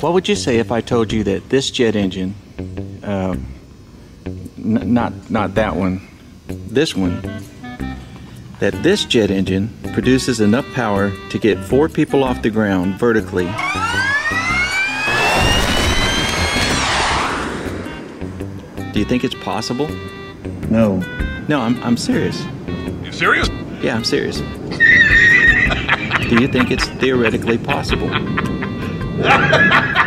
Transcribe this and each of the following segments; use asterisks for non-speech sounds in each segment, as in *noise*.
What would you say if I told you that this jet engine, um, n- not not that one, this one, that this jet engine produces enough power to get four people off the ground vertically? Do you think it's possible? No. No, I'm, I'm serious. You serious? Yeah, I'm serious. Do you think it's theoretically possible? *laughs*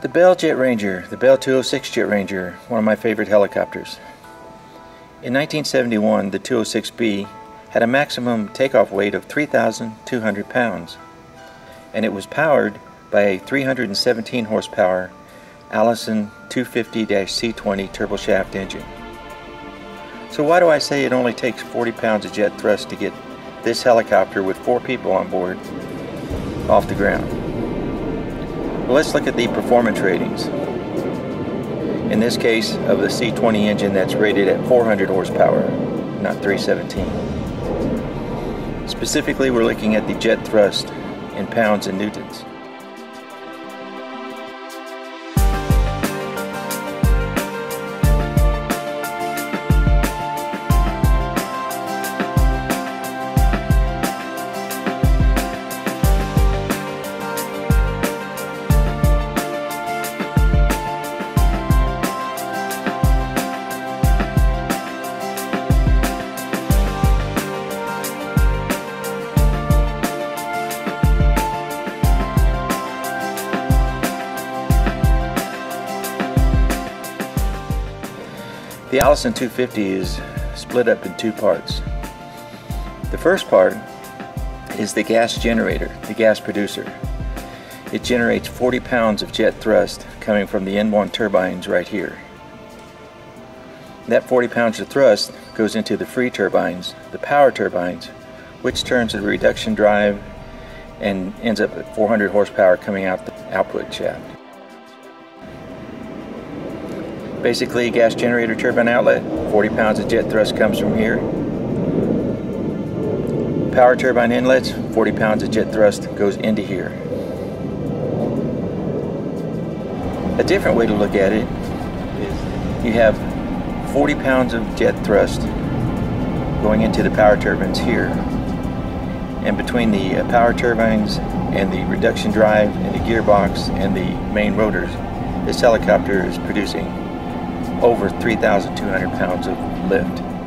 The Bell Jet Ranger, the Bell 206 Jet Ranger, one of my favorite helicopters. In 1971, the 206B had a maximum takeoff weight of 3,200 pounds, and it was powered by a 317 horsepower Allison 250-C20 turboshaft engine. So why do I say it only takes 40 pounds of jet thrust to get this helicopter with four people on board off the ground? Let's look at the performance ratings. In this case, of the C20 engine that's rated at 400 horsepower, not 317. Specifically, we're looking at the jet thrust in pounds and newtons. The Allison 250 is split up in two parts. The first part is the gas generator, the gas producer. It generates 40 pounds of jet thrust coming from the N1 turbines right here. That 40 pounds of thrust goes into the free turbines, the power turbines, which turns the reduction drive and ends up at 400 horsepower coming out the output shaft. Basically, gas generator turbine outlet, 40 pounds of jet thrust comes from here. Power turbine inlets, 40 pounds of jet thrust goes into here. A different way to look at it is you have 40 pounds of jet thrust going into the power turbines here. And between the uh, power turbines and the reduction drive and the gearbox and the main rotors, this helicopter is producing over 3,200 pounds of lift.